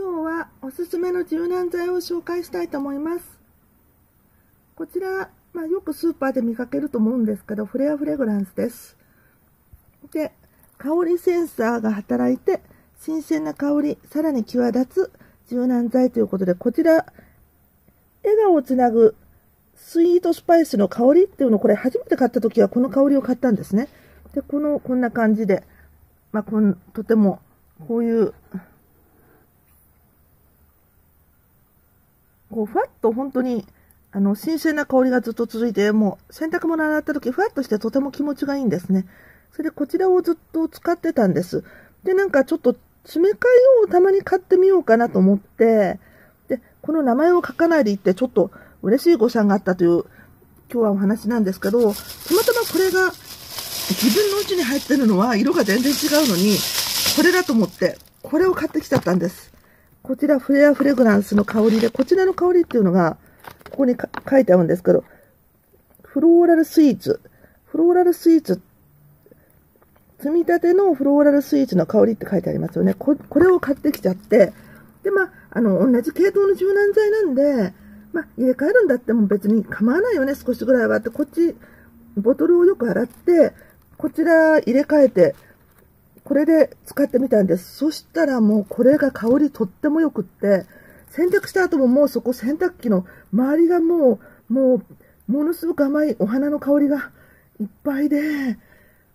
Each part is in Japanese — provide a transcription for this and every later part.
今日はおすすめの柔軟剤を紹介したいと思います。こちら、まあ、よくスーパーで見かけると思うんですけど、フレアフレグランスです。で、香りセンサーが働いて、新鮮な香り、さらに際立つ柔軟剤ということで、こちら、笑顔をつなぐスイートスパイスの香りっていうのを、これ初めて買った時はこの香りを買ったんですね。で、この、こんな感じで、まあ、こんとても、こういう、こう、ふわっと本当に、あの、新鮮な香りがずっと続いて、もう、洗濯物洗った時、ふわっとしてとても気持ちがいいんですね。それで、こちらをずっと使ってたんです。で、なんかちょっと、詰め替えをたまに買ってみようかなと思って、で、この名前を書かないでいって、ちょっと嬉しい誤算があったという、今日はお話なんですけど、たまたまこれが、自分の家に入ってるのは色が全然違うのに、これだと思って、これを買ってきちゃったんです。こちらフレアフレグランスの香りで、こちらの香りっていうのが、ここに書いてあるんですけど、フローラルスイーツ。フローラルスイーツ。積み立てのフローラルスイーツの香りって書いてありますよね。ここれを買ってきちゃって、で、まあ、あの、同じ系統の柔軟剤なんで、まあ、入れ替えるんだっても別に構わないよね、少しぐらいはって、こっち、ボトルをよく洗って、こちら入れ替えて、これで使ってみたんです。そしたらもうこれが香りとっても良くって、洗濯した後ももうそこ洗濯機の周りがもう、もう、ものすごく甘いお花の香りがいっぱいで、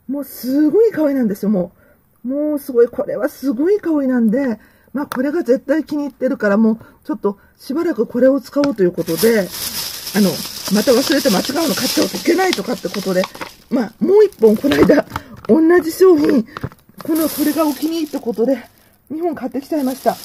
もうすごい香りなんですよ、もう。もうすごい、これはすごい香りなんで、まあこれが絶対気に入ってるからもうちょっとしばらくこれを使おうということで、あの、また忘れて間違うの買っちゃうといけないとかってことで、まあ、もう一本この間、同じ商品、この、これがお気に入りってことで、2本買ってきちゃいました。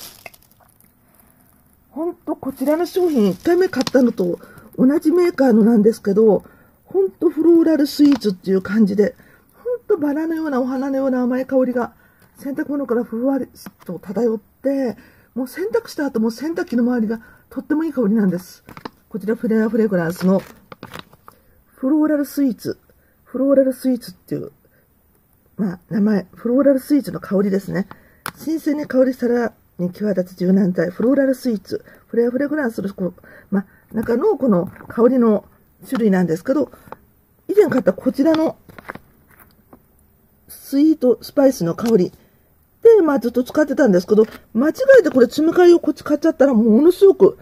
ほんと、こちらの商品、1回目買ったのと同じメーカーのなんですけど、ほんとフローラルスイーツっていう感じで、ほんとバラのようなお花のような甘い香りが、洗濯物からふわりと漂って、もう洗濯した後も洗濯機の周りがとってもいい香りなんです。こちらフレアフレグランスのフローラルスイーツフローラルスイーツっていう、まあ、名前、フローラルスイーツの香りですね。新鮮に香りさらに際立つ柔軟剤、フローラルスイーツ、フレアフレグランスの、まあ、中のこの香りの種類なんですけど、以前買ったこちらのスイートスパイスの香りで、まあずっと使ってたんですけど、間違えてこれ詰め替えをこっち買っちゃったらものすごく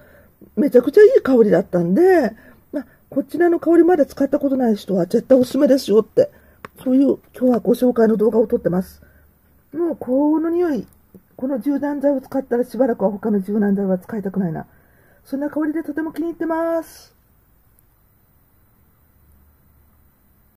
めちゃくちゃいい香りだったんで、まこちらの香りまだ使ったことない人は絶対おすすめですよって、そういう今日はご紹介の動画を撮ってます。もうこの匂い、この柔軟剤を使ったらしばらくは他の柔軟剤は使いたくないな。そんな香りでとても気に入ってます。